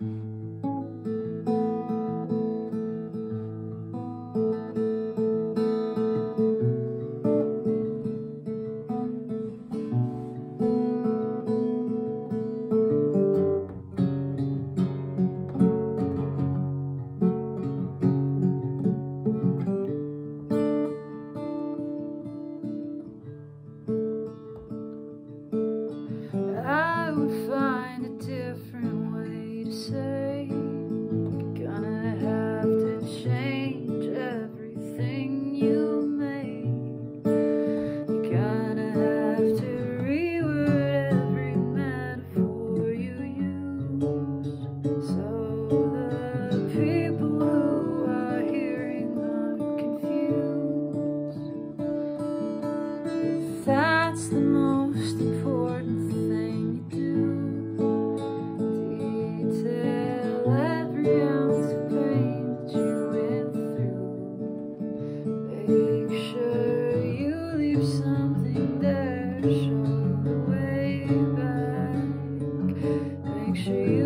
you tree.